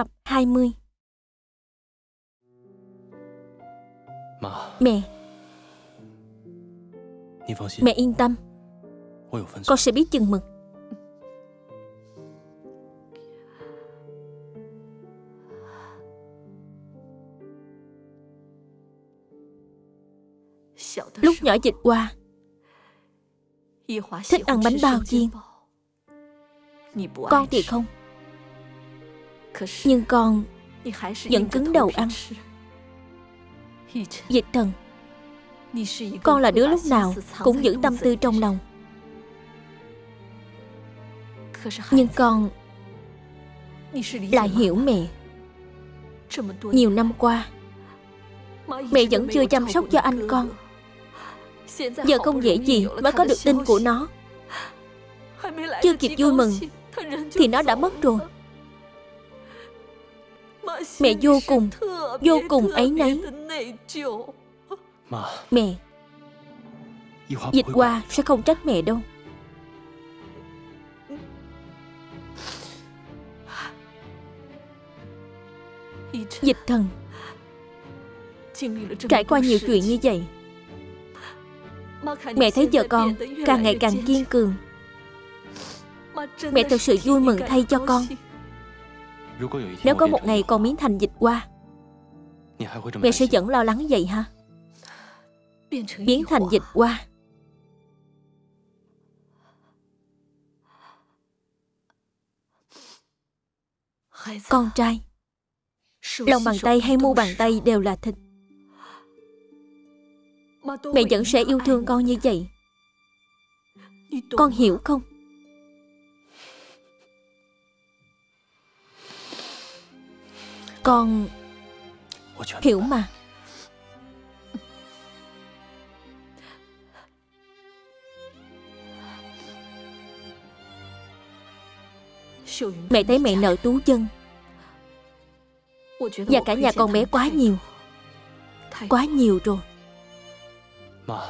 Tập 20 Mà. Mẹ, Mẹ mẹ yên tâm. Con sẽ biết chừng mực. Lúc nhỏ dịch qua thích ăn bánh bao chiên. Con thì không Nhưng con vẫn cứng đầu ăn. Dịch thần Con là đứa lúc nào Cũng giữ tâm tư trong lòng。Nhưng con lại hiểu mẹ。Nhiều năm qua Mẹ vẫn chưa chăm sóc cho anh con Giờ không dễ gì mới có được tin của nó。Chưa kịp vui mừng。Thì nó đã mất rồi Mẹ vô cùng Vô cùng ấy nấy. Mẹ Dịch qua sẽ không trách mẹ đâu. Dịch thần Trải qua nhiều chuyện như vậy Mẹ thấy vợ con càng ngày càng kiên cường. Mẹ thật sự vui mừng thay cho con nếu có một ngày con biến thành dịch qua Mẹ sẽ vẫn lo lắng vậy ha Biến thành dịch qua Con trai, Lòng bàn tay hay mu bàn tay đều là thịt. Mẹ vẫn sẽ yêu thương con như vậy. Con hiểu không? Con hiểu mà. Mẹ thấy mẹ nợ tú chân Và cả nhà con bé quá nhiều. Quá nhiều rồi.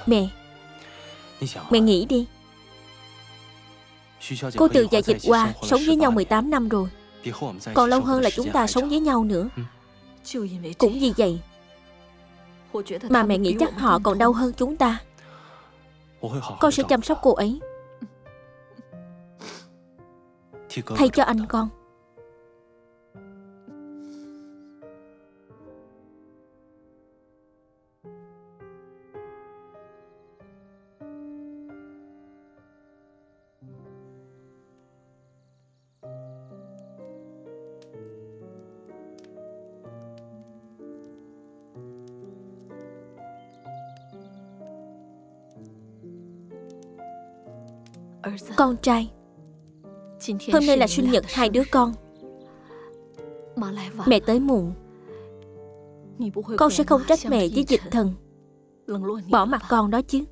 Mẹ. Mẹ nghĩ đi. Cô Từ và Dịch Hoa sống với nhau 18 năm rồi Còn lâu hơn là chúng ta sống với nhau nữa. Cũng vì vậy Mà mẹ nghĩ chắc họ còn đau hơn chúng ta. Con sẽ chăm sóc cô ấy. Thay cho anh con Con trai. Hôm nay là sinh nhật hai đứa con. Mẹ tới muộn. Con sẽ không trách mẹ với dịch thần. Bỏ mặt con đó chứ.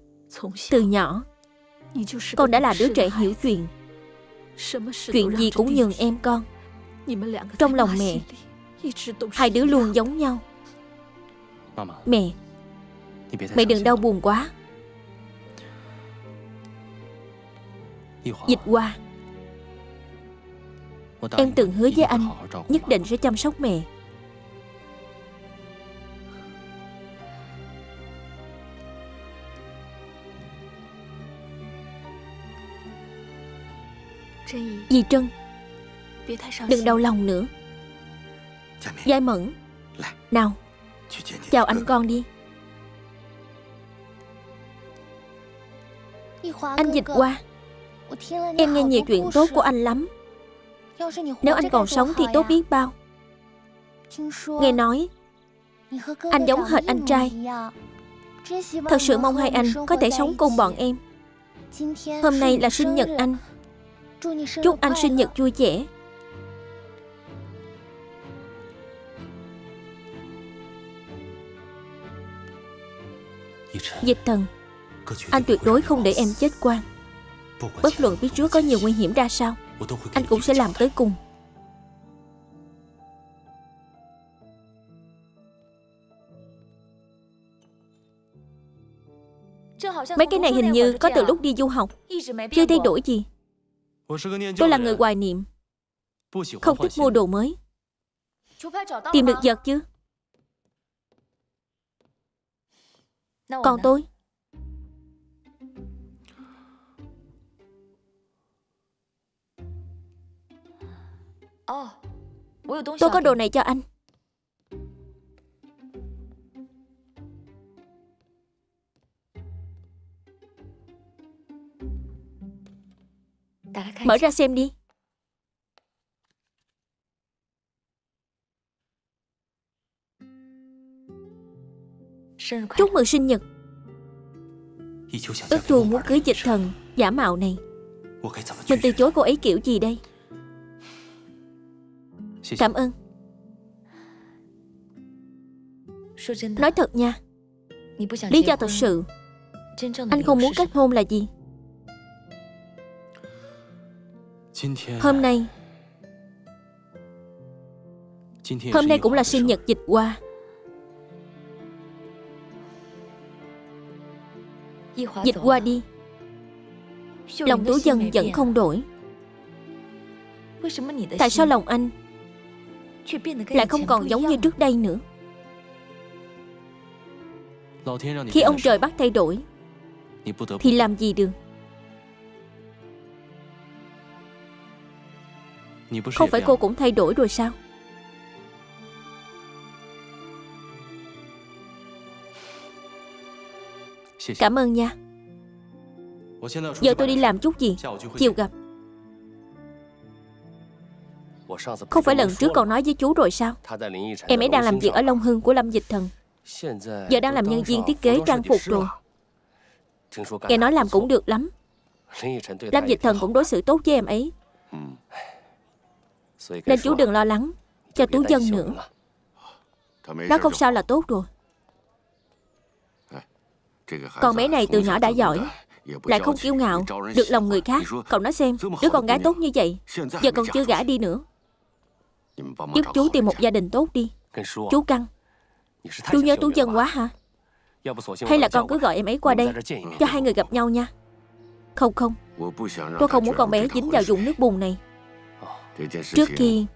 Từ nhỏ Con đã là đứa trẻ hiểu chuyện. Chuyện gì cũng nhường em con. Trong lòng mẹ Hai đứa luôn giống nhau. Mẹ Mẹ đừng đau buồn quá Dịch qua Em từng hứa với anh Nhất định sẽ chăm sóc mẹ. Dì Trân Đừng đau lòng nữa. Giai Mẫn Nào Chào anh con đi. Anh dịch qua Em nghe nhiều chuyện tốt của anh lắm. Nếu anh còn sống thì tốt biết bao. Nghe nói Anh giống hệt anh trai. Thật sự mong hai anh có thể sống cùng bọn em. Hôm nay là sinh nhật anh. Chúc anh sinh nhật vui vẻ. Dịch thần Anh tuyệt đối không để em chết quan Bất luận biết trước có nhiều nguy hiểm ra sao, Anh cũng sẽ làm tới cùng. Mấy cái này hình như có từ lúc đi du học. Chưa thay đổi gì. Tôi là người hoài niệm. Không thích mua đồ mới. Tìm được vật chứ? Còn tôi? Tôi có đồ này cho anh. Mở ra xem đi. Chúc mừng sinh nhật. Ước thù muốn cưới dịch thần Giả mạo này. Mình từ chối cô ấy kiểu gì đây Cảm ơn. Nói thật nha. Lý do thật sự Anh không muốn kết hôn là gì? Hôm nay Hôm nay cũng là sinh nhật dịch qua. Dịch qua đi. Lòng tú dân vẫn không đổi. Tại sao lòng anh Lại không còn giống như trước đây nữa. Khi ông trời bắt thay đổi Thì làm gì được? Không phải cô cũng thay đổi rồi sao? Cảm ơn nha. Giờ tôi đi làm chút gì? Chiều gặp Không phải lần trước còn nói với chú rồi sao? Em ấy đang làm việc ở Long Hưng của Lâm Dịch Thần. Giờ đang làm nhân viên thiết kế trang phục rồi Nghe nói làm cũng được lắm. Lâm Dịch Thần cũng đối xử tốt với em ấy. Nên chú đừng lo lắng Cho Tú Dân nữa. Nó không sao là tốt rồi. Con bé này từ nhỏ đã giỏi Lại không kiêu ngạo Được lòng người khác. Cậu nói xem Đứa con gái tốt như vậy Giờ còn chưa gả đi nữa Giúp chú tìm một gia đình tốt đi. Chú Căng. Chú nhớ Tú Dân quá hả? Hay là con cứ gọi em ấy qua đây Cho hai người gặp nhau nha. Không không. Tôi không muốn con bé dính vào dùng nước bùn này. Trước khi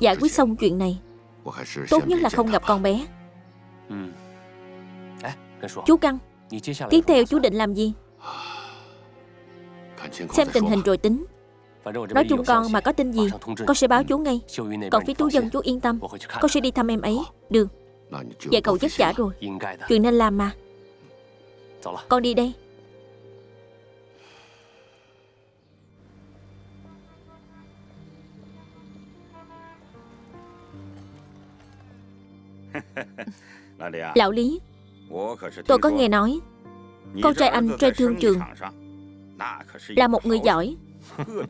Giải quyết xong chuyện này Tốt nhất là không gặp con bé. Chú Căng Tiếp theo chú định làm gì? Xem tình hình rồi tính Nói chung con mà có tin gì Con sẽ báo chú ngay. Còn phía tú dân chú yên tâm. Con sẽ đi thăm em ấy. Được. Vậy cậu vất vả rồi. Chuyện nên làm mà. Con đi đây. Lão Lý Tôi có nghe nói Con trai anh trên thương trường Là một người giỏi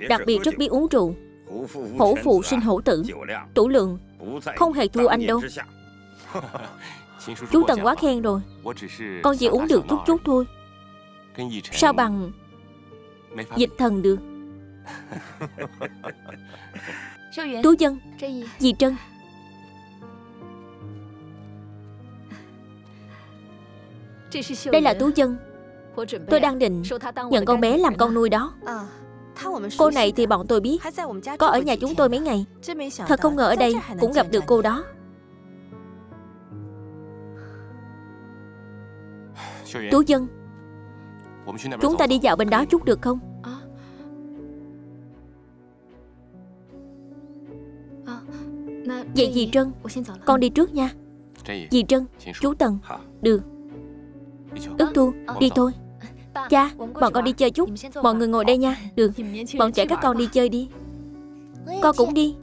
Đặc biệt rất biết uống rượu. Hổ phụ sinh hổ tử. Tủ lượng. Không hề thua anh đâu. Chú Tần quá khen rồi. Con chỉ uống được chút chút thôi. Sao bằng Dịch thần được? Tú dân. Dì Trân. Đây là Tú dân. Tôi đang định nhận con bé làm con nuôi đó Cô này thì bọn tôi biết. Có ở nhà chúng tôi mấy ngày. Thật không ngờ ở đây cũng gặp được cô đó. Tú dân Chúng ta đi dạo bên đó chút được không? Vậy dì Trân Con đi trước nha. Dì Trân Chú Tần Được Ước Thu Đi thôi Cha, Bọn con đi chơi chút. Mọi người ngồi đây nha. Được. Bọn trẻ các con đi chơi đi. Con cũng đi.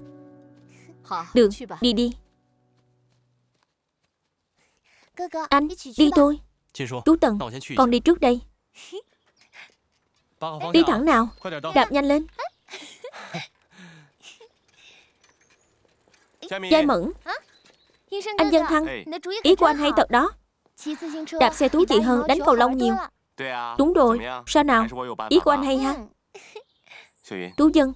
Được. Đi đi. Anh, Đi thôi. Chú Tần, Con đi trước đây. Đi thẳng nào. Đạp nhanh lên. Giai Mẫn. Anh Dân Thăng. Ý của anh hay thật đó. Đạp xe thú chị hơn, đánh cầu lông nhiều. Đúng rồi. Sao nào? Ý của anh hay ha Tú Dân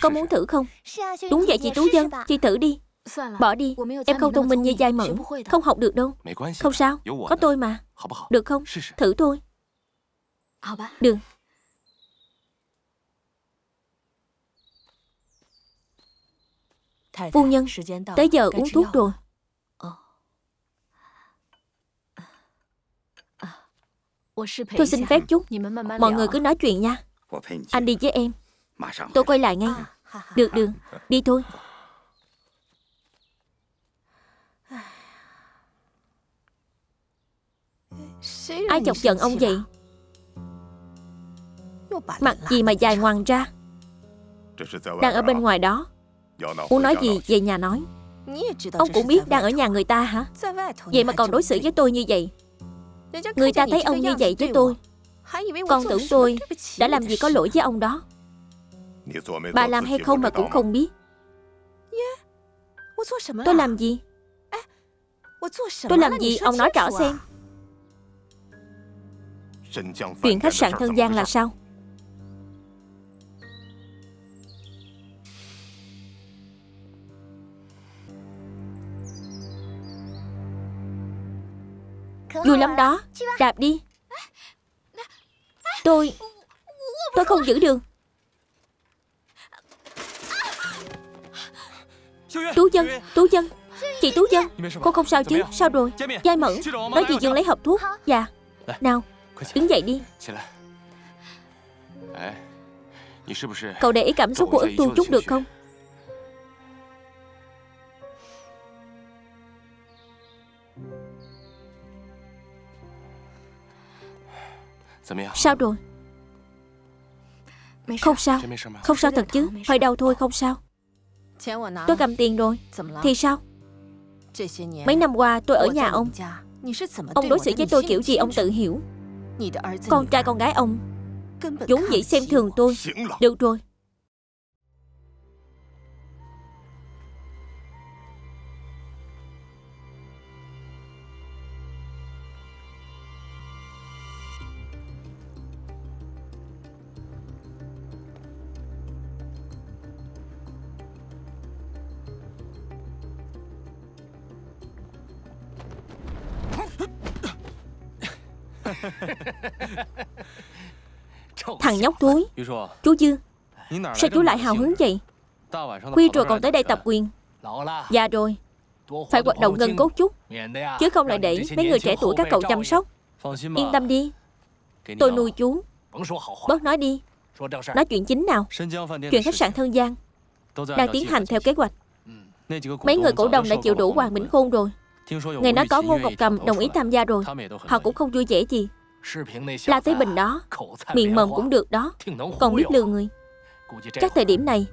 Con muốn thử không？Đúng vậy chị Tú Dân Chị thử đi。Bỏ đi。Em không thông minh như Giai Mẫn。Không học được đâu。Không sao Có tôi mà。Được không？Thử thôi。Được。Phu nhân Tới giờ uống thuốc rồi Tôi xin phép chút. Mọi người cứ nói chuyện nha. Anh đi với em. Tôi quay lại ngay. Được được. Đi thôi. Ai chọc giận ông vậy? Mặt gì mà dài ngoằng ra? Đang ở bên ngoài đó. Muốn nói gì về nhà nói. Ông cũng biết đang ở nhà người ta hả? Vậy mà còn đối xử với tôi như vậy Người ta thấy ông như vậy với tôi. Con tưởng tôi đã làm gì có lỗi với ông đó. Bà làm hay không mà cũng không biết. Tôi làm gì? Tôi làm gì? ông nói rõ xem. Chuyện khách sạn Thân Giang là sao Vui lắm đó. Đạp đi. Tôi Tôi không giữ được. Tú chân Tú chân Chị Tú chân Cô không sao chứ? Sao rồi? Giai mẫn Nói chị Dương lấy hộp thuốc. Dạ. Nào Đứng dậy đi. Cậu để ý cảm xúc của ức tu chút được không Sao rồi? Không sao. Không sao thật chứ. Hơi đau thôi không sao. Tôi cầm tiền rồi. Thì sao? Mấy năm qua tôi ở nhà ông. Ông đối xử với tôi kiểu gì ông tự hiểu. Con trai con gái ông vốn dĩ xem thường tôi. Được rồi Thằng nhóc túi Chú Dương Sao chú lại hào hứng vậy? Khuya rồi còn tới đây tập quyền. Dạ rồi. Phải hoạt động gần cốt chút. Chứ không lại để mấy người trẻ tuổi các cậu chăm sóc. Yên tâm đi. Tôi nuôi chú. Bớt nói đi. Nói chuyện chính nào. Chuyện khách sạn Thân Giang. Đang tiến hành theo kế hoạch. Mấy người cổ đông đã chịu đủ Hoàng Bỉnh Khôn rồi Nghe nói có Ngô Ngọc Cầm đồng ý tham gia rồi. Họ cũng không vui vẻ gì. La Tế Bình đó Miệng mồm cũng được đó Còn biết lừa người。Chắc thời điểm này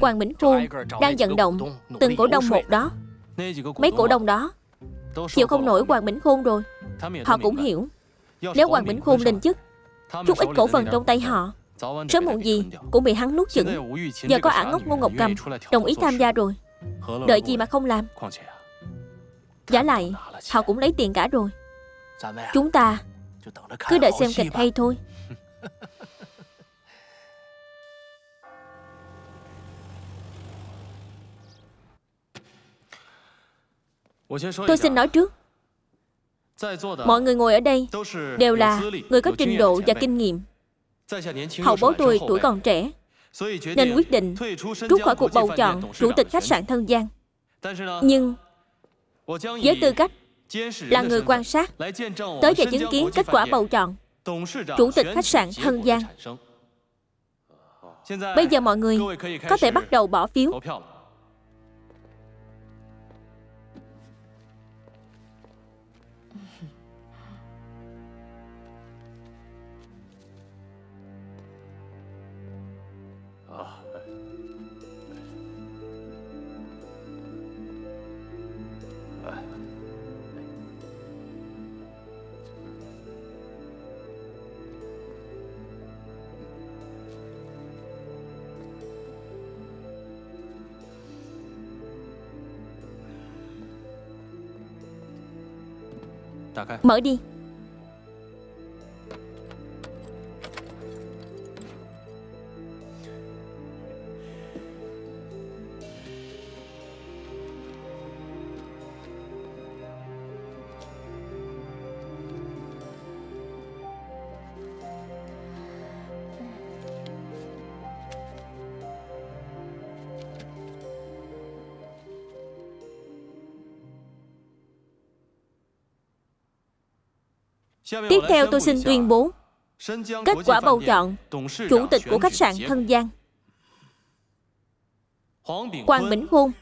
Hoàng Bỉnh Khuôn đang vận động Từng cổ đông một đó。Mấy cổ đông đó Chịu không nổi Hoàng Bỉnh Khôn rồi。Họ cũng hiểu。Nếu Hoàng Bỉnh Khôn lên chức Chút ít cổ phần trong tay họ Sớm muộn gì cũng bị hắn nuốt chửng。Giờ có ả ngốc Ngô Ngọc Cầm Đồng ý tham gia rồi。Đợi gì mà không làm Giả lại, Họ cũng lấy tiền cả rồi. Chúng ta Cứ đợi xem kịch hay thôi. Tôi xin nói trước. Mọi người ngồi ở đây Đều là người có trình độ và kinh nghiệm. Hậu bố tôi tuổi còn trẻ, Nên quyết định rút khỏi cuộc bầu chọn Chủ tịch khách sạn Thân Giang. Nhưng với tư cách là người quan sát tới và chứng kiến kết quả bầu chọn chủ tịch khách sạn Hân Giang. Bây giờ mọi người có thể bắt đầu bỏ phiếu. Mở đi. Tiếp theo tôi xin tuyên bố Kết quả bầu chọn Chủ tịch của khách sạn Thân Giang. Quang Bỉnh Khuôn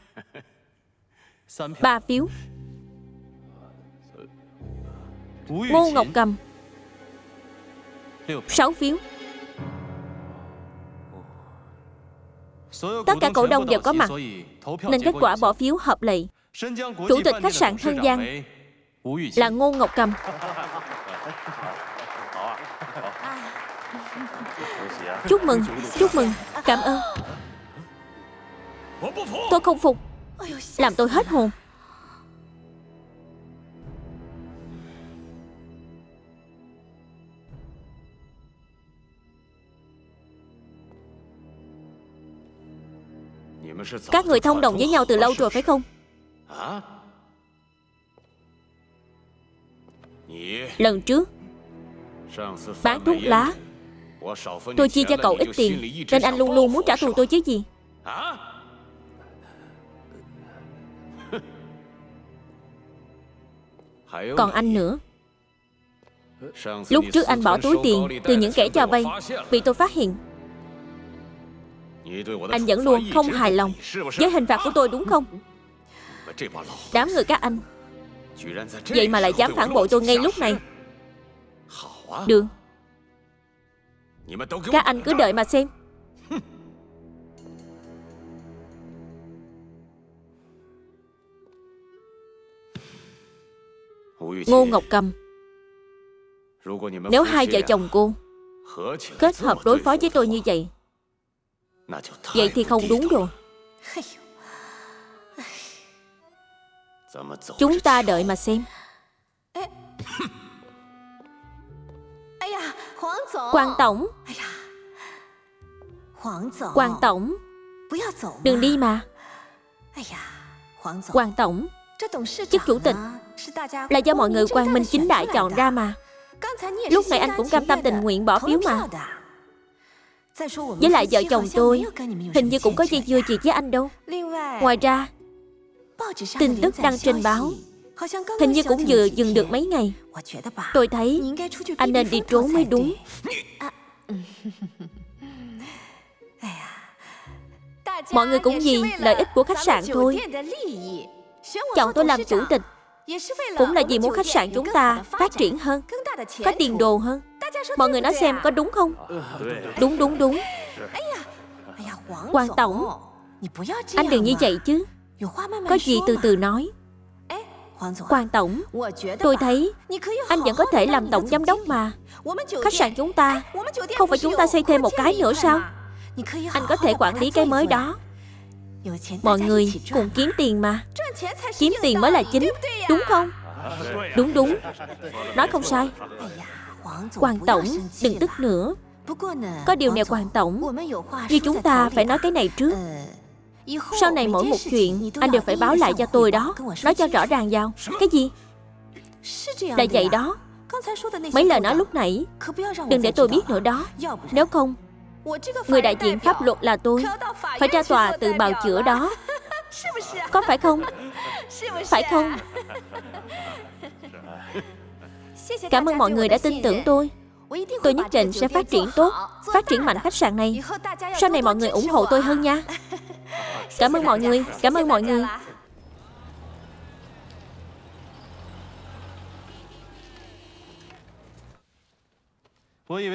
Ba phiếu. Ngô Ngọc Cầm. Sáu phiếu. Tất cả cổ đông đều có mặt Nên kết quả bỏ phiếu hợp lệ. Chủ tịch khách sạn Thân Giang Là Ngô Ngọc Cầm Chúc mừng, chúc mừng Cảm ơn Tôi không phục Làm tôi hết hồn Các người thông đồng với nhau từ lâu rồi phải không Lần trước, Bán thuốc lá. Tôi chia cho cậu ít tiền, Nên anh luôn luôn muốn trả thù tôi chứ gì. Còn anh nữa. Lúc trước anh bỏ túi tiền Từ những kẻ cho vay, Bị tôi phát hiện. Anh vẫn luôn không hài lòng Với hình phạt của tôi, đúng không? Đám người các anh. Vậy mà lại dám phản bội tôi ngay lúc này. Được Các anh cứ đợi mà xem. Ngô Ngọc Cầm. Nếu hai vợ chồng cô Kết hợp đối phó với tôi như vậy Vậy thì không đúng rồi. Chúng ta đợi mà xem. Quan Tổng. Quan Tổng. Đừng đi mà. Quan Tổng. Chức chủ tịch. Là do mọi người quan minh chính đại chọn ra mà. Lúc này anh cũng cam tâm tình nguyện bỏ phiếu mà. Với lại vợ chồng tôi Hình như cũng có dây dưa gì với anh đâu. Ngoài ra Tin tức đăng trên báo. Hình như cũng vừa dừng được mấy ngày. Tôi thấy Anh nên đi trốn mới đúng. Mọi người cũng vì lợi ích của khách sạn thôi. Chọn tôi làm chủ tịch. Cũng là vì muốn khách sạn chúng ta phát triển hơn, Có tiền đồ hơn. Mọi người nói xem có đúng không? Đúng đúng đúng. Quan Tổng, Anh đừng như vậy chứ. Có gì từ từ nói. Quan Tổng Tôi thấy Anh vẫn có thể làm tổng giám đốc mà. Khách sạn chúng ta Không phải chúng ta xây thêm một cái nữa sao Anh có thể quản lý cái mới đó. Mọi người cùng kiếm tiền mà. Kiếm tiền mới là chính Đúng không? Đúng đúng. Nói không sai. Quan Tổng Đừng tức nữa. Có điều này Quan Tổng Như chúng ta phải nói cái này trước Sau này mỗi một chuyện Anh đều phải báo lại cho tôi đó. Nói cho rõ ràng vào. Cái gì? Là vậy đó. Mấy lời nói lúc nãy Đừng để tôi biết nữa đó. Nếu không Người đại diện pháp luật là tôi. Phải ra tòa tự bào chữa đó. Có phải không? Phải không? Cảm ơn mọi người đã tin tưởng tôi Tôi nhất định sẽ phát triển tốt Phát triển mạnh khách sạn này. Sau này mọi người ủng hộ tôi hơn nha. Cảm ơn mọi người Cảm ơn mọi người.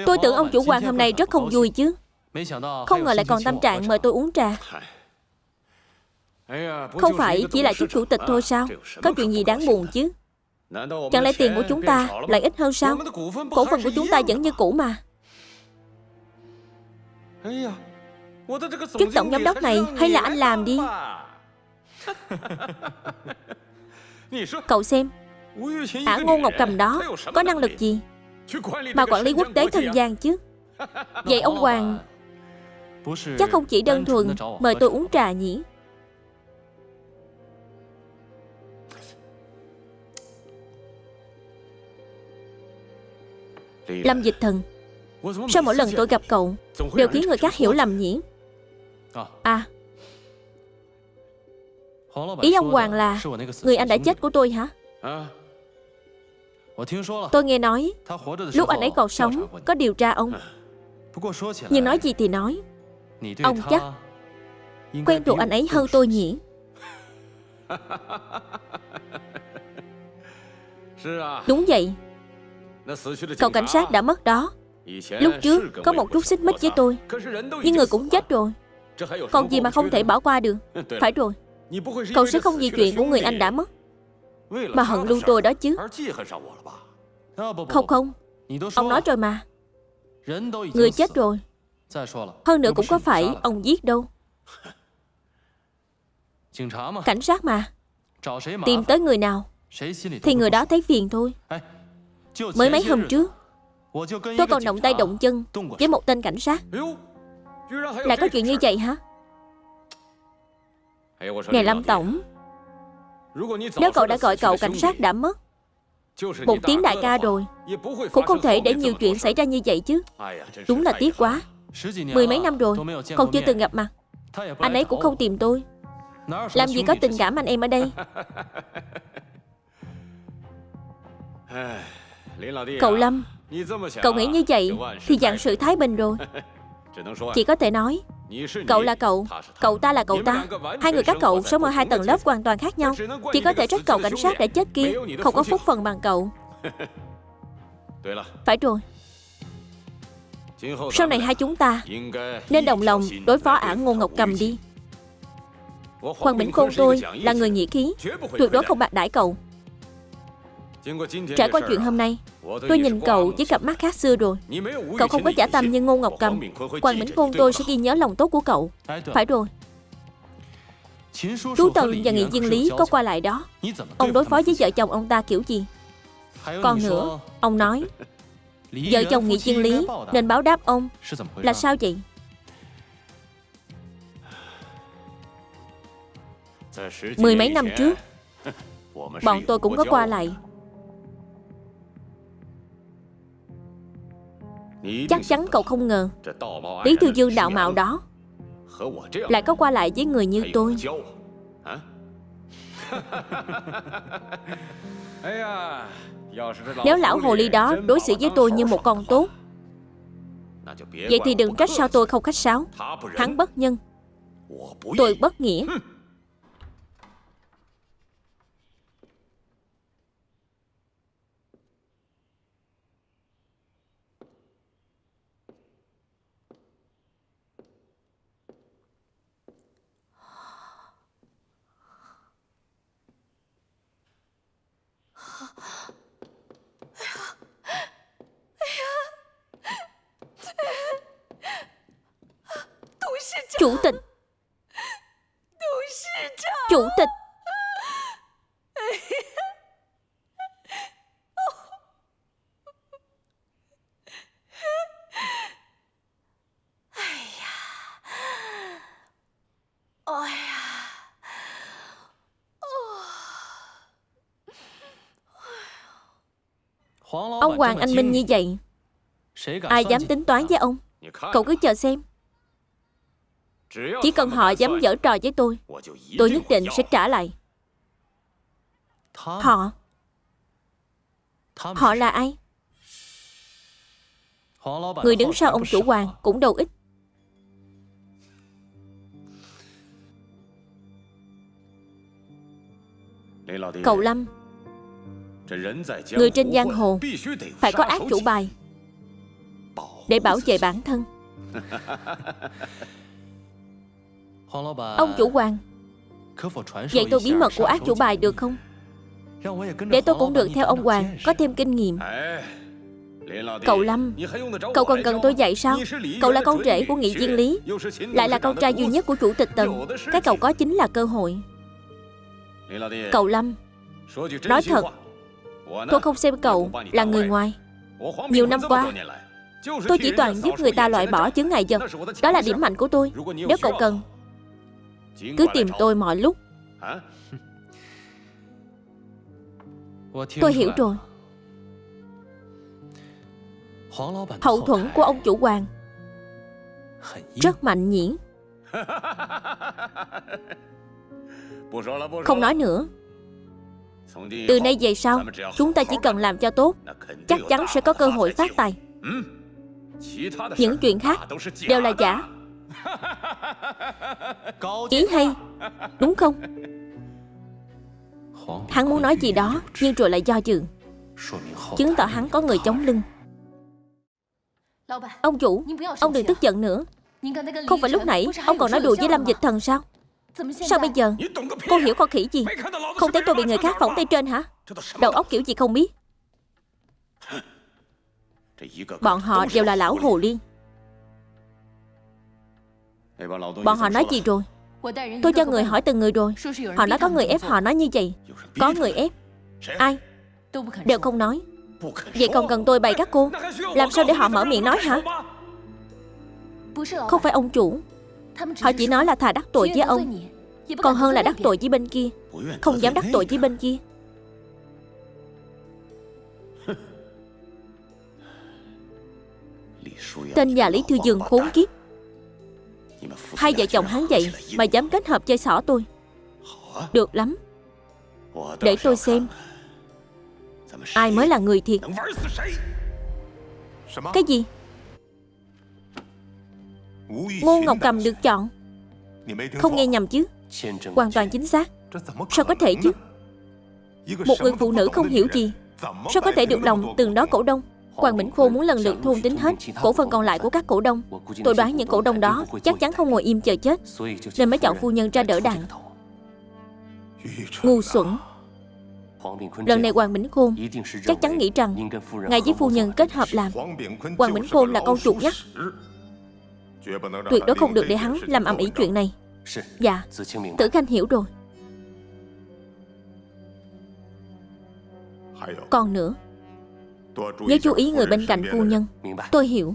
Tôi tưởng ông chủ quan hôm nay rất không vui chứ. Không ngờ lại còn tâm trạng mời tôi uống trà. Không phải chỉ là chức chủ tịch thôi sao? Có chuyện gì đáng buồn chứ Chẳng lẽ tiền của chúng ta lại ít hơn sao? Cổ phần của chúng ta vẫn như cũ mà. Chức tổng giám đốc này hay là anh làm đi? Cậu xem Ả Ngô Ngọc Cầm đó Có năng lực gì Mà quản lý quốc tế thân gian chứ? Vậy ông Hoàng Chắc không chỉ đơn thuần Mời tôi uống trà nhỉ Lâm Dịch Thần Sao mỗi lần tôi gặp cậu Đều khiến người khác hiểu lầm nhỉ? À Ý ông Hoàng là Người anh đã chết của tôi hả? Tôi nghe nói Lúc anh ấy còn sống Có điều tra ông. Nhưng nói gì thì nói. Ông chắc Quen thuộc anh ấy hơn tôi nhỉ? Đúng vậy Cậu cảnh sát đã mất đó. Lúc trước có một chút xích mích với tôi, Nhưng người cũng chết rồi. Còn gì mà không thể bỏ qua được? Phải rồi, Cậu sẽ không vì chuyện của người anh đã mất. Mà hận luôn tôi đó chứ. Không không. Ông nói rồi mà. Người chết rồi. Hơn nữa cũng có phải ông giết đâu. Cảnh sát mà. Tìm tới người nào? Thì người đó thấy phiền thôi. Mới mấy hôm trước, Tôi còn động tay động chân Với một tên cảnh sát. Lại có chuyện như vậy hả? Ngày Lâm Tổng, Nếu cậu đã gọi cậu cảnh sát đã mất, Một tiếng đại ca rồi, Cũng không thể để nhiều chuyện xảy ra như vậy chứ. Đúng là tiếc quá. Mười mấy năm rồi, Còn chưa từng gặp mặt. Anh ấy cũng không tìm tôi. Làm gì có tình cảm anh em ở đây? Cậu Lâm Cậu nghĩ như vậy Thì dạng sự thái bình rồi。Chỉ có thể nói Cậu là cậu Cậu ta là cậu ta Hai người các cậu sống ở hai tầng lớp hoàn toàn khác nhau Chỉ có thể trách cậu cảnh sát đã chết kia Không có phúc phần bằng cậu。Phải rồi。Sau này hai chúng ta Nên đồng lòng đối phó ả ngô ngọc cầm đi。Hoàng Bỉnh Khôn tôi là người nghĩa khí Tuyệt đối không bạc đãi cậu Trải qua chuyện hôm nay, Tôi nhìn cậu với cặp mắt khác xưa rồi. Cậu không có giả tâm như Ngô Ngọc Cầm Hoàng Minh Khôn tôi sẽ ghi nhớ lòng tốt của cậu. Phải rồi. Chú Tần và Nghị Diên Lý có qua lại đó. Ông đối phó với vợ chồng ông ta kiểu gì? Còn nữa, Ông nói, Vợ chồng Nghị Diên Lý Nên báo đáp ông. Là sao vậy? Mười mấy năm trước, Bọn tôi cũng có qua lại. Chắc chắn cậu không ngờ. Lý Thư Dương đạo mạo đó Lại có qua lại với người như tôi. Nếu lão hồ ly đó đối xử với tôi như một con tốt Vậy thì đừng trách sao tôi không khách sáo. Hắn bất nhân. Tôi bất nghĩa Chủ tịch. Chủ tịch. Ông Hoàng Anh Minh như vậy Ai dám tính toán với ông? Cậu cứ chờ xem Chỉ cần họ dám dở trò với tôi Tôi nhất định sẽ trả lại. Họ Họ là ai? Người đứng sau ông chủ hoàng cũng đâu ít. Cậu Lâm. Người trên giang hồ Phải có ác chủ bài Để bảo vệ bản thân Ông chủ hoàng Vậy tôi bí mật của ác chủ bài được không? Để tôi cũng được theo ông Hoàng Có thêm kinh nghiệm. Cậu Lâm Cậu còn cần tôi dạy sao? Cậu là con rể của nghị viên lý Lại là con trai duy nhất của chủ tịch Tần. Cái cậu có chính là cơ hội. Cậu Lâm Nói thật Tôi không xem cậu là người ngoài. Nhiều năm qua Tôi chỉ toàn giúp người ta loại bỏ chứng ngại vật. Đó là điểm mạnh của tôi. Nếu cậu cần Cứ tìm tôi mọi lúc. Tôi hiểu rồi. Hậu thuẫn của ông chủ hoàng. Rất mạnh nhỉ? Không nói nữa. Từ nay về sau Chúng ta chỉ cần làm cho tốt Chắc chắn sẽ có cơ hội phát tài. Những chuyện khác Đều là giả Ý hay, Đúng không? Hắn muốn nói gì đó, Nhưng rồi lại do dự. Chứng tỏ hắn có người chống lưng. Ông chủ, Ông đừng tức giận nữa. Không phải lúc nãy, Ông còn nói đùa với Lâm Dịch Thần sao? Sao bây giờ? Cô hiểu con khỉ gì? Không thấy tôi bị người khác phỏng tay trên hả? Đầu óc kiểu gì không biết? Bọn họ đều là lão hồ ly. Bọn họ nói gì rồi? Tôi cho người hỏi từng người rồi. Họ nói có người ép họ nói như vậy. Có người ép. Ai? Đều không nói. Vậy còn cần tôi bày các cô? Làm sao để họ mở miệng nói hả? Không phải ông chủ. Họ chỉ nói là thà đắc tội với ông. Còn hơn là đắc tội với bên kia. Không dám đắc tội với bên kia. Tên nhà Lý Thư Dương khốn kiếp Hai vợ chồng hắn vậy Mà dám kết hợp chơi xỏ tôi. Được lắm. Để tôi xem. Ai mới là người thiệt? Cái gì? Ngô Ngọc Cầm được chọn. Không nghe nhầm chứ? Hoàn toàn chính xác. Sao có thể chứ? Một người phụ nữ không hiểu gì. Sao có thể được lòng từng đó cổ đông? Quang Minh Khô muốn lần lượt thôn tính hết cổ phần còn lại của các cổ đông. Tôi đoán những cổ đông đó chắc chắn không ngồi im chờ chết, nên mới chọn phu nhân ra đỡ đạn. Ngu xuẩn. Lần này Hoàng Bỉnh Khôn chắc chắn nghĩ rằng ngài với phu nhân kết hợp làm. Hoàng Bỉnh Khôn là con chuột nhắt. Tuyệt đối không được để hắn làm ầm ĩ chuyện này. Dạ, Tử Khanh hiểu rồi. Còn nữa Nhớ chú ý người bên cạnh phu nhân. Tôi hiểu.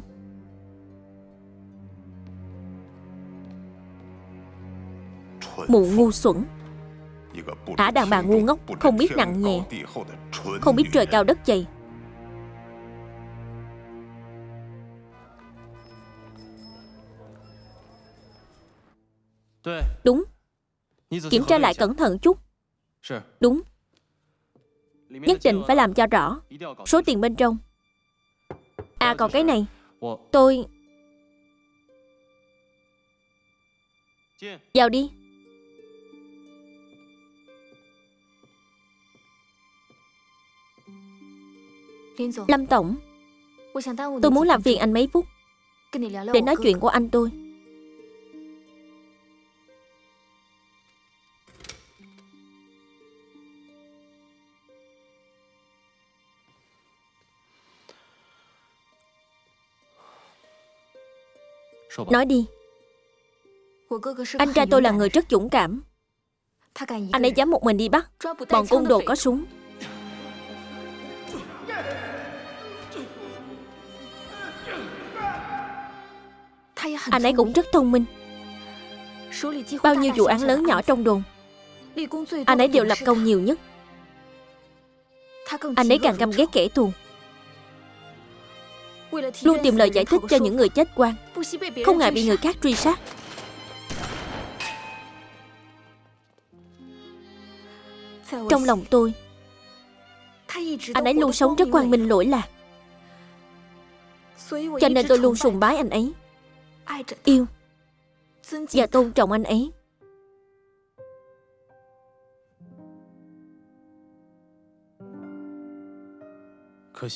Mụ ngu xuẩn. Ả đàn bà ngu ngốc Không biết nặng nhẹ Không biết trời cao đất dày. Đúng. Kiểm tra lại cẩn thận chút. Đúng Nhất định phải làm cho rõ Số tiền bên trong. À còn cái này. Tôi Vào đi. Lâm Tổng, Tôi muốn làm phiền anh mấy phút Để nói chuyện của anh tôi. Nói đi. Anh trai tôi là người rất dũng cảm. Anh ấy dám một mình đi bắt. Bọn côn đồ có súng. Anh ấy cũng rất thông minh. Bao nhiêu vụ án lớn nhỏ trong đồn Anh ấy đều lập công nhiều nhất. Anh ấy càng căm ghét kẻ thù. Luôn tìm lời giải thích cho những người chết quan không ngại bị người khác truy sát. Trong lòng tôi, Anh ấy luôn sống rất quang minh lỗi lạc. Cho nên tôi luôn sùng bái anh ấy. Yêu Và tôn trọng anh ấy.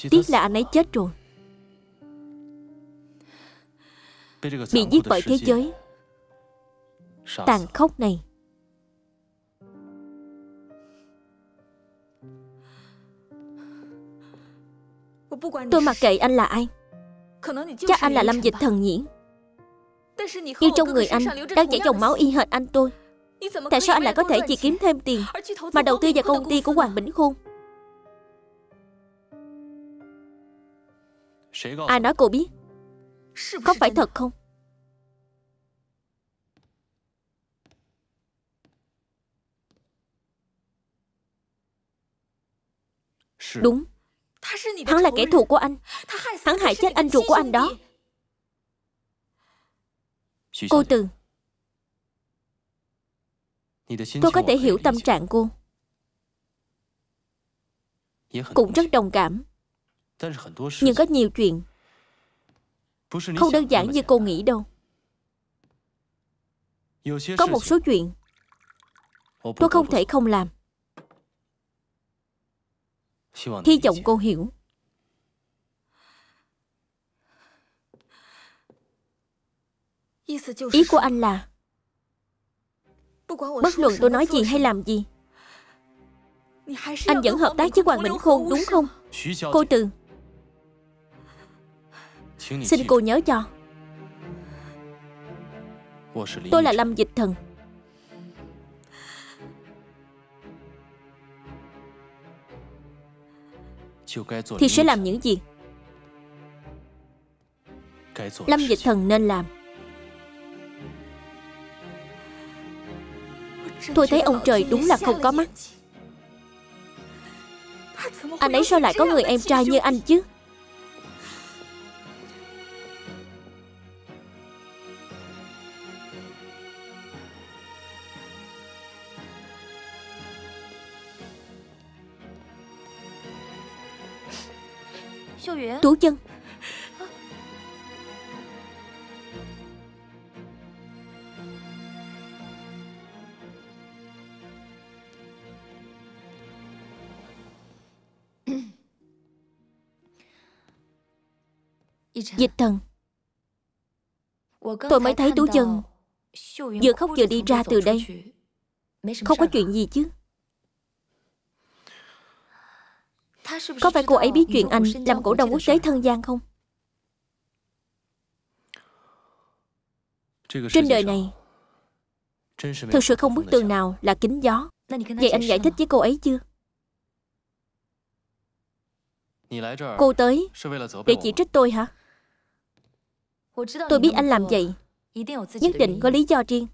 Tiếc là anh ấy chết rồi. Bị giết bởi thế giới. Tàn khốc này. Tôi mặc kệ anh là ai. Chắc anh là lâm dịch thần Nhiễn. nhưng trong người anh đang chảy dòng máu y hệt anh tôi. Tại sao anh lại có thể chỉ kiếm thêm tiền mà đầu tư vào công ty của hoàng bỉnh khôn? Ai nói cô biết có phải thật không Đúng。Hắn là kẻ thù của anh Hắn hại chết anh ruột của anh đó。Cô Từ。Tôi có thể hiểu tâm trạng cô。Cũng rất đồng cảm。Nhưng có nhiều chuyện Không đơn giản như cô nghĩ đâu. Có một số chuyện Tôi không thể không làm. Hy vọng cô hiểu. Ý của anh là Bất luận tôi nói gì hay làm gì Anh vẫn hợp tác với Hoàng Minh Khôn đúng không? Cô Từ Xin cô nhớ cho. Tôi là Lâm Dịch Thần. Thì sẽ làm những gì? Lâm Dịch Thần nên làm. Tôi thấy ông trời đúng là không có mắt. Anh ấy sao lại có người em trai như anh chứ Tú chân. Dịch thần. Tôi mới thấy Tú Dân Vừa khóc vừa đi ra từ đây. Không có chuyện gì chứ Có phải cô ấy biết chuyện anh Làm cổ đông quốc tế thân gian không? Trên đời này Thực sự không bức tường nào là kính gió. Vậy anh giải thích với cô ấy chưa? Cô tới Để chỉ trích tôi hả? Tôi biết anh làm vậy Nhất định có lý do riêng.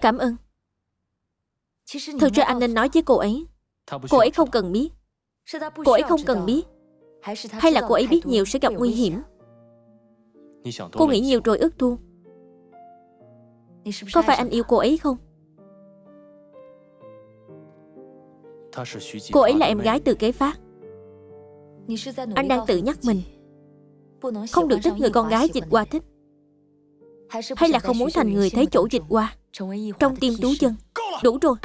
Cảm ơn Thực ra anh nên nói với cô ấy？Cô ấy không cần biết。Cô ấy không cần biết。Hay là cô ấy biết nhiều sẽ gặp nguy hiểm。Cô nghĩ nhiều rồi ước thu Có phải anh yêu cô ấy không？Cô ấy là em gái từ kế phát。Anh đang tự nhắc mình。Không được thích người con gái dịch qua thích。Hay là không muốn thành người thấy chỗ dịch qua Trong tim tú chân。Đủ rồi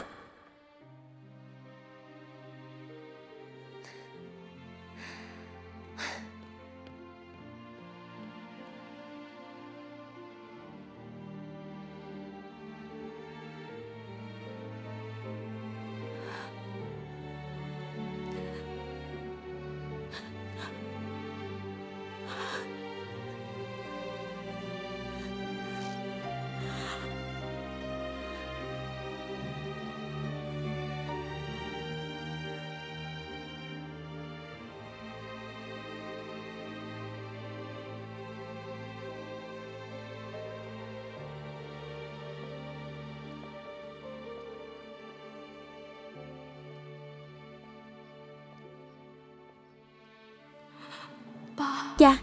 Cha.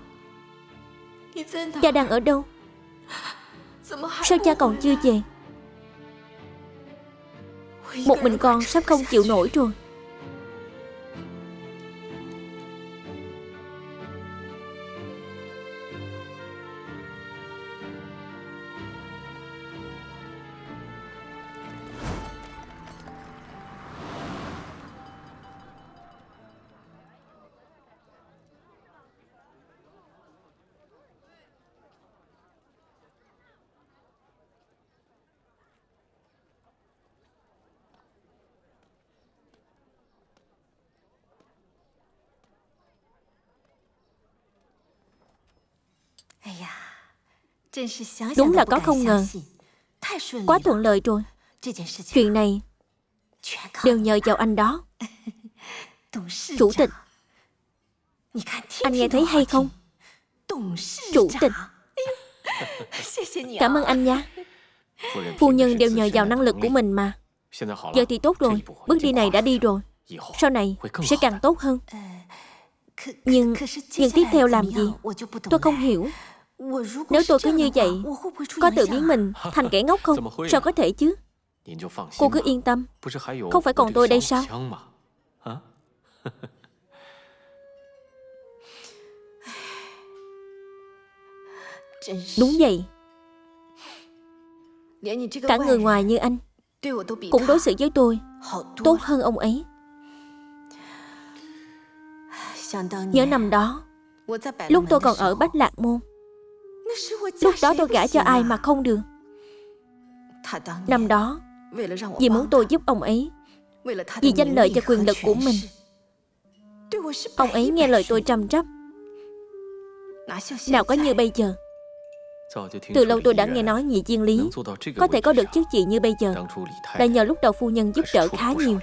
Cha đang ở đâu? Sao cha còn chưa về? Một mình con sắp không chịu nổi rồi Đúng là có không ngờ. Quá thuận lợi rồi. Chuyện này Đều nhờ vào anh đó. Chủ tịch。Anh nghe thấy hay không? Chủ tịch。Cảm ơn anh nha. Phu nhân đều nhờ vào năng lực của mình mà. Giờ thì tốt rồi. Bước đi này đã đi rồi. Sau này sẽ càng tốt hơn. Nhưng Nhưng tiếp theo làm gì? Tôi không hiểu nếu tôi cứ như vậy Có tự biến mình thành kẻ ngốc không？Sao có thể chứ？Cô cứ yên tâm Không phải còn tôi đây sao Đúng vậy。Cả người ngoài như anh Cũng đối xử với tôi Tốt hơn ông ấy。Nhớ năm đó Lúc tôi còn ở Bách Lạc Môn Lúc đó tôi gả cho ai mà? không được. Năm đó Vì muốn tôi giúp ông ấy Vì danh lợi và quyền lực của mình. Ông ấy nghe lời tôi trầm trắp. Nào có như bây giờ? Từ lâu tôi đã nghe nói nhị chiên lý. Có thể có được chức vị như bây giờ. Là nhờ lúc đầu phu nhân giúp đỡ khá nhiều.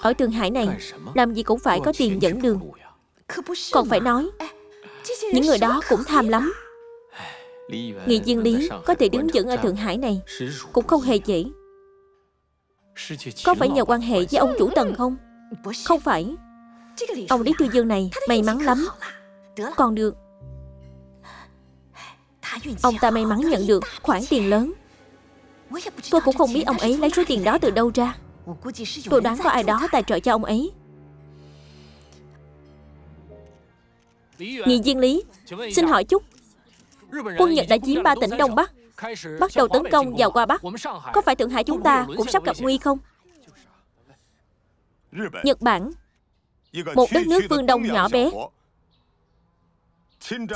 Ở Thượng Hải này Làm gì cũng phải có tiền dẫn đường. Còn phải nói Những người đó cũng tham lắm Nghị viên lý có thể đứng vững ở Thượng Hải này Cũng không hề dễ Có phải nhờ quan hệ với ông chủ tần không? Không phải. Ông Lý Tư Dương này may mắn lắm. Còn được. Ông ta may mắn nhận được khoản tiền lớn. Tôi cũng không biết ông ấy lấy số tiền đó từ đâu ra. Tôi đoán có ai đó tài trợ cho ông ấy. Nghị viên lý Xin hỏi chút Quân Nhật đã chiếm ba tỉnh Đông Bắc. Bắt đầu tấn công vào qua Bắc Có phải Thượng Hải chúng ta cũng sắp gặp nguy không? Nhật Bản Một đất nước phương Đông nhỏ bé.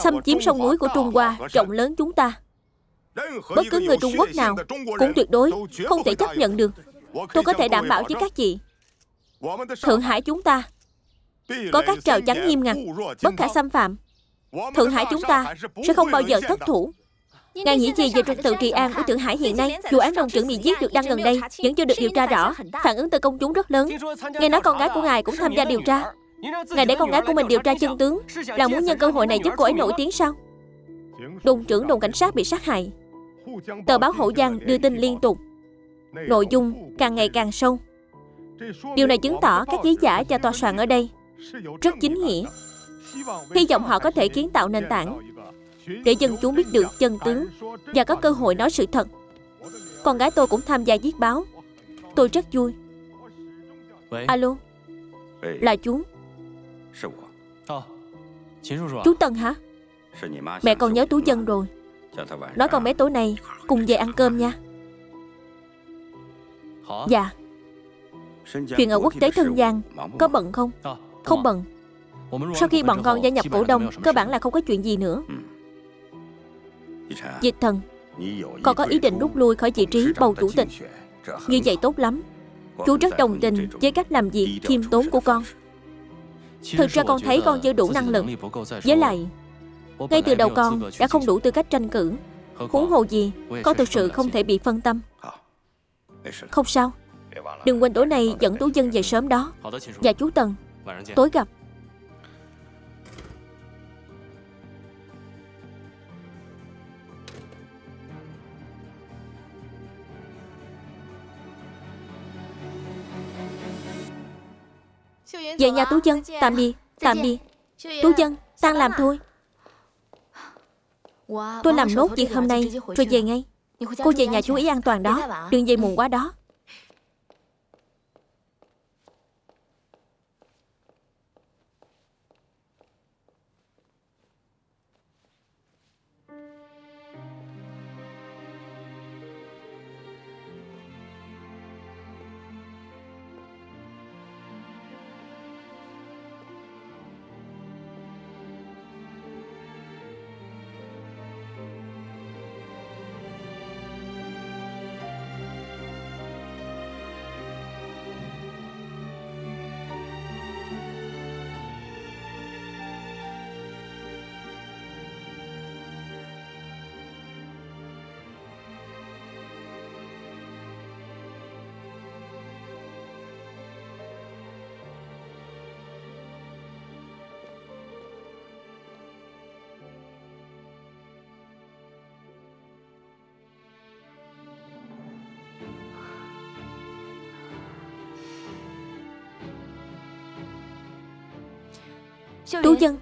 Xâm chiếm sông núi của Trung Hoa rộng lớn chúng ta. Bất cứ người Trung Quốc nào Cũng tuyệt đối không thể chấp nhận được. Tôi có thể đảm bảo với các chị. Thượng Hải chúng ta Có các trào chắn nghiêm ngặt Bất khả xâm phạm Thượng Hải chúng ta sẽ không bao giờ thất thủ Ngài nghĩ gì về trật tự trị an của Thượng Hải hiện nay? Vụ án đồng trưởng bị giết được đăng gần đây, vẫn chưa được điều tra rõ. Phản ứng từ công chúng rất lớn. Nghe nói con gái của ngài cũng tham gia điều tra. Ngài để con gái của mình điều tra chân tướng là muốn nhân cơ hội này giúp cô ấy nổi tiếng sao? Đồn trưởng đồn cảnh sát bị sát hại. Tờ báo Hậu Giang đưa tin liên tục. Nội dung càng ngày càng sâu. Điều này chứng tỏ các ký giả cho tòa soạn ở đây rất chính nghĩa. Hy vọng họ có thể kiến tạo nền tảng để dân chúng biết được chân tướng và có cơ hội nói sự thật. Con gái tôi cũng tham gia viết báo. Tôi rất vui. Alo, là chú. Chú Tân hả? Mẹ còn nhớ Tú Dân rồi. Nói con bé tối nay cùng về ăn cơm nha. Dạ. Chuyện ở quốc tế thân gian có bận không? Không bận. Sau khi bọn con gia nhập cổ đông Cơ bản là không có chuyện gì nữa. Dịch thần Con có ý định rút lui khỏi vị trí bầu chủ tịch. Như vậy tốt lắm. Chú rất đồng tình với cách làm việc khiêm tốn của con. Thực ra con thấy con chưa đủ năng lực. Với lại Ngay từ đầu con đã không đủ tư cách tranh cử. Huống hồ gì Con thực sự không thể bị phân tâm. Không sao. Đừng quên tối nay dẫn Tú Dân về sớm đó. Và chú Tần Tối gặp về nhà Tú Chân Tạm biệt Tạm biệt。Tú Chân Tan làm thôi。Tôi làm nốt việc hôm nay Rồi về ngay Cô về nhà chú ý an toàn đó Đừng về muộn quá đó Tú Dân.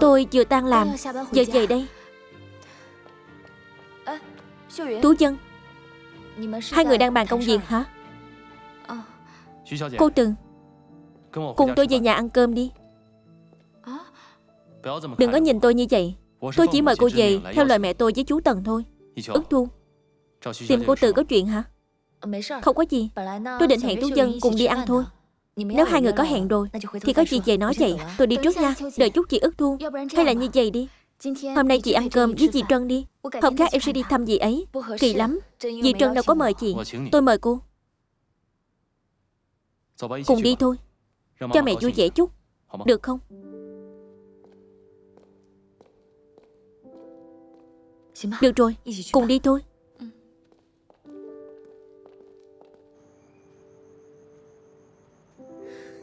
Tôi vừa tan làm Giờ về đây. Tú Dân. Hai người đang bàn công việc hả? Cô Từng Cùng tôi về nhà ăn cơm đi. Đừng có nhìn tôi như vậy. Tôi chỉ mời cô về Theo lời mẹ tôi với chú Tần thôi. Ước thu. Tìm cô Từ có chuyện hả Không có gì. Tôi định hẹn Tú Dân cùng đi ăn thôi. Nếu hai người có hẹn rồi Thì có gì về nói vậy? Tôi đi trước nha. Đợi chút chị ước thu Hay là như vậy đi. Hôm nay chị ăn cơm với chị Trân đi. Hôm khác em sẽ đi thăm dì ấy. Kỳ lắm. Dì Trân đâu có mời chị. Tôi mời cô. Cùng đi thôi. Cho mẹ vui vẻ chút. Được không Được rồi Cùng đi thôi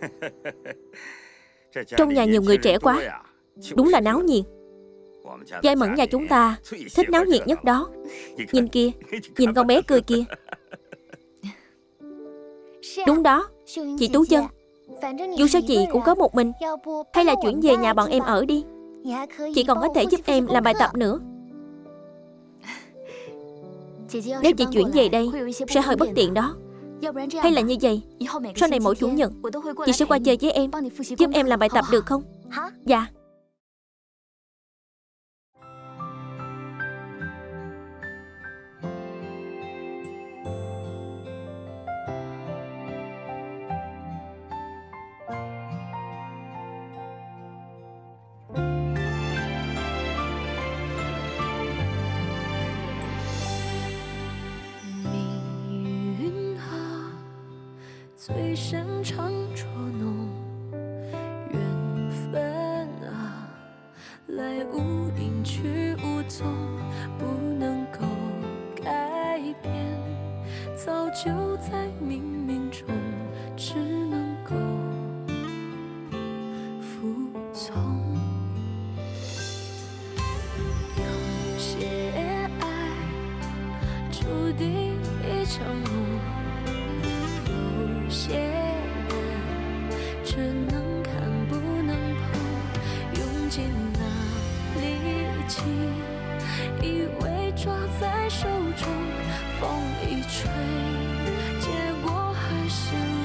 Trong nhà nhiều người trẻ quá. Đúng là náo nhiệt. Giai mẫn nhà chúng ta Thích náo nhiệt nhất đó. Nhìn kia Nhìn con bé cười kia Đúng đó Chị Tú Chân Dù sao chị cũng có một mình. Hay là chuyển về nhà bọn em ở đi. Chị còn có thể giúp em làm bài tập nữa. Nếu chị chuyển về đây Sẽ hơi bất tiện đó Hay là như vậy? Sau này mỗi chủ nhật Chị sẽ qua chơi với em. Giúp em làm bài tập được không? Dạ 手中风一吹结果还是